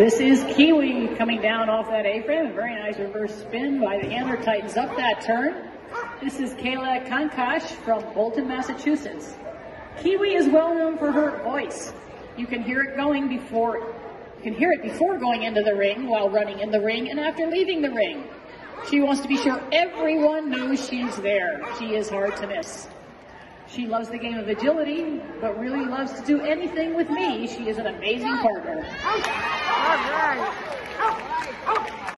This is Kiwi coming down off that. A very nice reverse spin by the hander, tightens up that turn. This is Cayla Kankash from Bolton, Massachusetts. Kiwi is well known for her voice. You can hear it going before, you can hear it before going into the ring, while running in the ring, and after leaving the ring. She wants to be sure everyone knows she's there. She is hard to miss. She loves the game of agility, but really loves to do anything with me. She is an amazing partner.